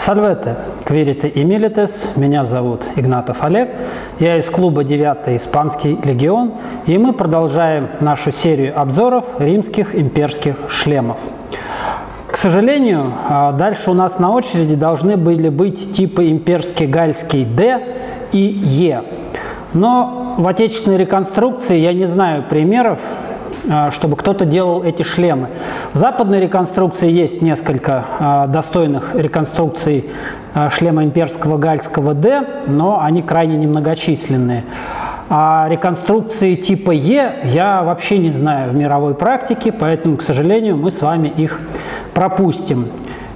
Сальвете, квирите и милитес, меня зовут Игнатов Олег, я из клуба 9 Испанский легион, и мы продолжаем нашу серию обзоров римских имперских шлемов. К сожалению, а, дальше у нас на очереди должны были быть типы имперский гальский D и E. Но в отечественной реконструкции я не знаю примеров, чтобы кто-то делал эти шлемы. В западной реконструкции есть несколько а, достойных реконструкций а, шлема имперского гальского D, но они крайне немногочисленные. А реконструкции типа Е я вообще не знаю в мировой практике, поэтому, к сожалению, мы с вами их пропустим.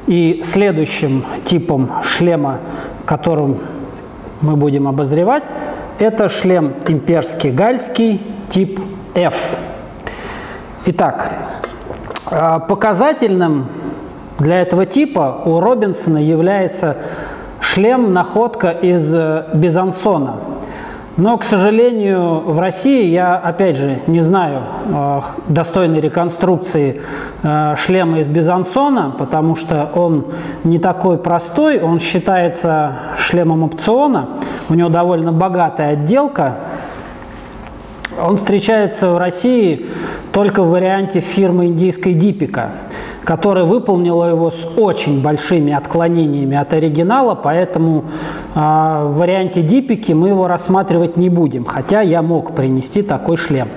И следующим типом шлема, которым мы будем обозревать, это шлем имперский гальский тип F. Итак, а, показательным для этого типа у Робинсона является шлем-находка из э, Безансона. Но, к сожалению, в России я, опять же, не знаю э, достойной реконструкции э, шлема из Безансона, потому что он не такой простой, он считается шлемом опциона, у него довольно богатая отделка, он встречается в России только в варианте фирмы индийской Дипика, которая выполнила его с очень большими отклонениями от оригинала, поэтому э, в варианте Дипики мы его рассматривать не будем, хотя я мог принести такой шлем.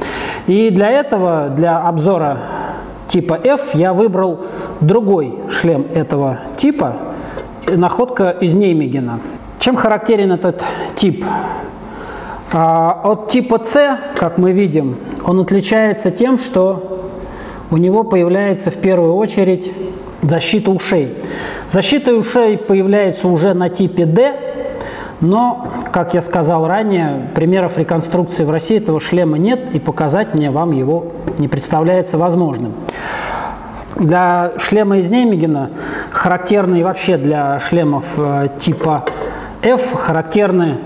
И для этого, для обзора типа F, я выбрал другой шлем этого типа, находка из Неймегена. Чем характерен этот тип? А от типа С, как мы видим, он отличается тем, что у него появляется в первую очередь защита ушей. Защита ушей появляется уже на типе D, но, как я сказал ранее, примеров реконструкции в России этого шлема нет, и показать мне вам его не представляется возможным. Для шлема из Неймегена характерны и вообще для шлемов э, типа F характерны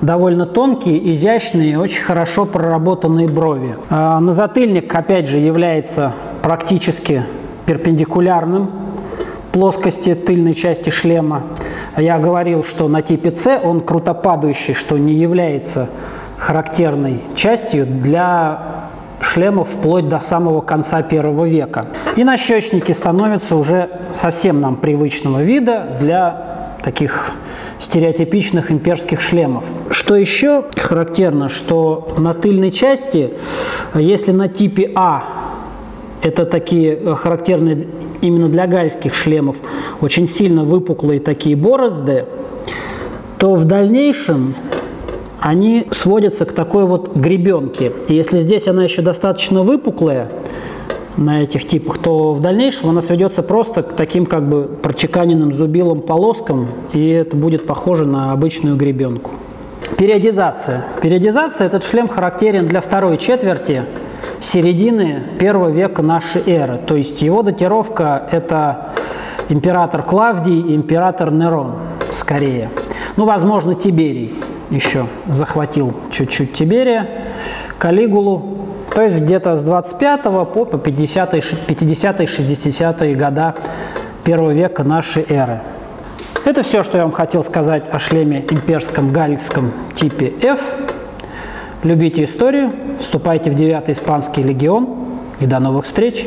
довольно тонкие, изящные, очень хорошо проработанные брови. А, на затыльник, опять же, является практически перпендикулярным плоскости тыльной части шлема. Я говорил, что на типе С он крутопадающий, что не является характерной частью для шлемов вплоть до самого конца первого века. И нащечники становятся уже совсем нам привычного вида для таких стереотипичных имперских шлемов. Что еще характерно, что на тыльной части, если на типе А это такие э, характерные именно для гальских шлемов, очень сильно выпуклые такие борозды, то в дальнейшем они сводятся к такой вот гребенке. И если здесь она еще достаточно выпуклая, на этих типах, то в дальнейшем она сведется просто к таким как бы прочеканенным зубилом полоскам, и это будет похоже на обычную гребенку. Периодизация. Периодизация этот шлем характерен для второй четверти середины первого века нашей эры. То есть его датировка – это император Клавдий и император Нерон скорее. Ну, возможно, Тиберий еще захватил чуть-чуть Тиберия, Калигулу, то есть где-то с 25 по 50-60-е года первого века нашей эры. Это все, что я вам хотел сказать о шлеме имперском гальском типе F. Любите историю, вступайте в 9 испанский легион и до новых встреч!